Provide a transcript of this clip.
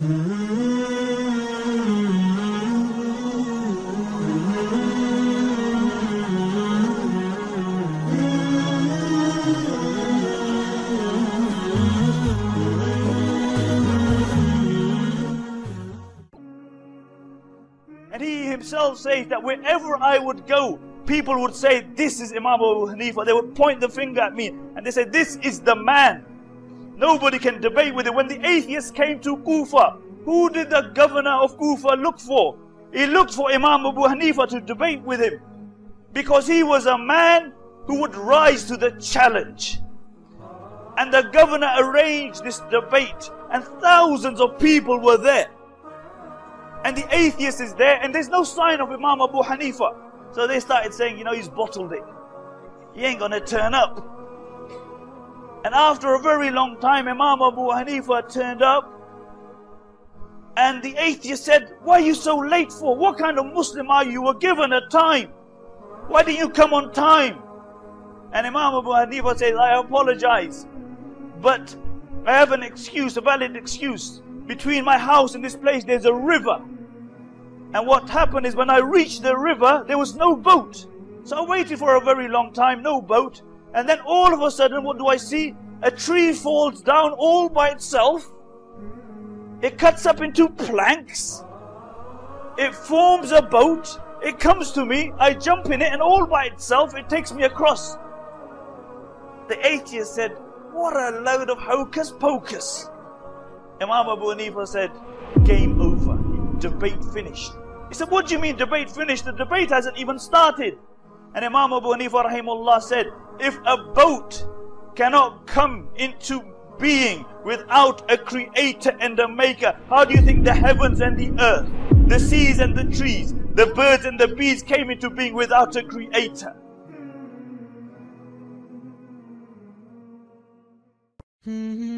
And he himself says that wherever I would go, people would say, This is Imam Abu Hanifa. They would point the finger at me and they say, This is the man. Nobody can debate with it. When the atheists came to Kufa, who did the governor of Kufa look for? He looked for Imam Abu Hanifa to debate with him because he was a man who would rise to the challenge. And the governor arranged this debate, and thousands of people were there. And the atheist is there, and there's no sign of Imam Abu Hanifa. So they started saying, you know, he's bottled it. He ain't gonna turn up. And after a very long time, Imam Abu Hanifa turned up. And the atheist said, Why are you so late for? What kind of Muslim are you? You were given a time. Why didn't you come on time? And Imam Abu Hanifa says, I apologize. But I have an excuse, a valid excuse. Between my house and this place, there's a river. And what happened is when I reached the river, there was no boat. So I waited for a very long time, no boat. And then all of a sudden, what do I see? A tree falls down all by itself. It cuts up into planks. It forms a boat. It comes to me. I jump in it, and all by itself, it takes me across. The atheist said, What a load of hocus pocus. Imam Abu Hanifa said, Game over. Debate finished. He said, What do you mean debate finished? The debate hasn't even started. And Imam Abu Hanifa rahimullah said, If a boat cannot come into being without a creator and a maker, how do you think the heavens and the earth, the seas and the trees, the birds and the bees came into being without a creator? Mm-hmm.